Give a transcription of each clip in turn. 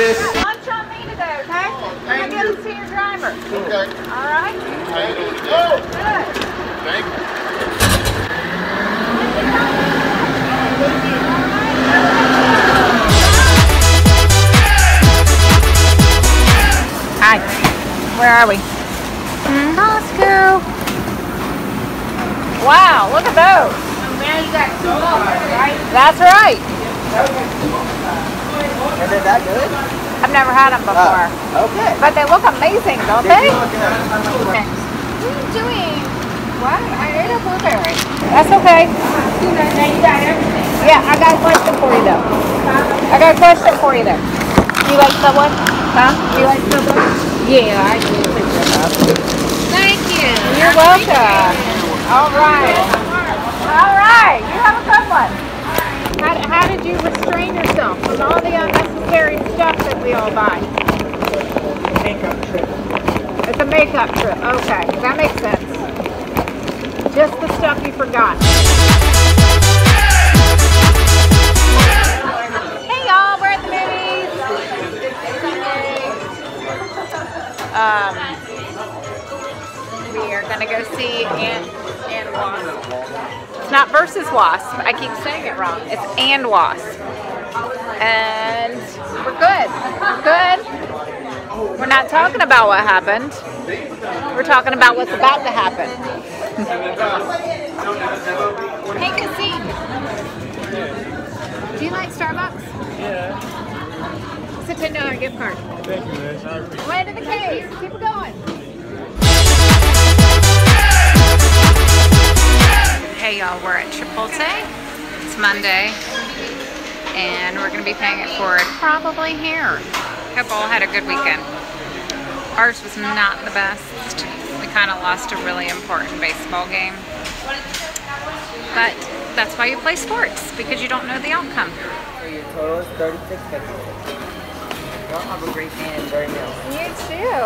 this. Lunch on me today, okay? I'm gonna get to see your driver. Okay. All right? Oh, Good. thank you. Hi. Where are we? Costco. Wow, look at those. Now you got two offers, right? That's right. Are they that good? I've never had them ah, before. Okay. But they look amazing, don't they? Look at What are you doing? What? I ate a blueberry. That's okay. Now you got everything. Yeah, I got a question for you though. I got a question for you though. Do you like Subway? Huh? Do you like Subway? Yeah, I do. Thank you. You're welcome. All right. All right. You have a good one. How, how did you restrain yourself from all the unnecessary stuff that we all buy? Makeup trip. It's a makeup trip. Okay, that makes sense. Just the stuff you forgot. Hey y'all, we're at the movies. Um, we are gonna go see Ant and Wasp. It's not versus Wasp. I keep saying it wrong. It's and Wasp. And we're good. We're good. We're not talking about what happened. We're talking about what's about to happen. hey, Cassie. Do you like Starbucks? Yeah. It's a ten dollar gift card. Thank you, man. Way to the cave. Keep it going. It's Monday, and we're gonna be paying it forward probably here. Hope all had a good weekend. Ours was not the best. We kind of lost a really important baseball game. But that's why you play sports, because you don't know the outcome. Your total is 36 fifty. Y'all have a great day and enjoy your meal. You too.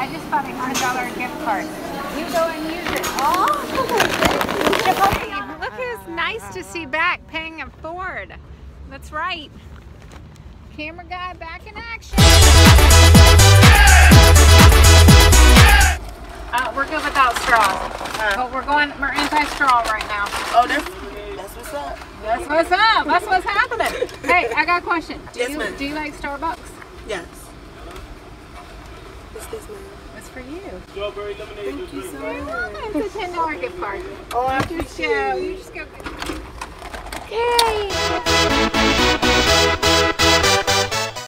I just bought a hundred dollar gift card. You go and use it. Oh, Chipotle. Look who's nice to see back paying it forward. That's right. Camera guy back in action. Uh, we're good without straws. But we're going, we're anti-straw right now. Oh, that's that's what's up. That's what's up. That's what's happening. Hey, I got a question. Do Yes, you do you like Starbucks? Yes. What's this, man? It's for you. Strawberry lemonade. Thank you so much. It's a ten dollar gift card. Oh, I Just appreciate go. You just go.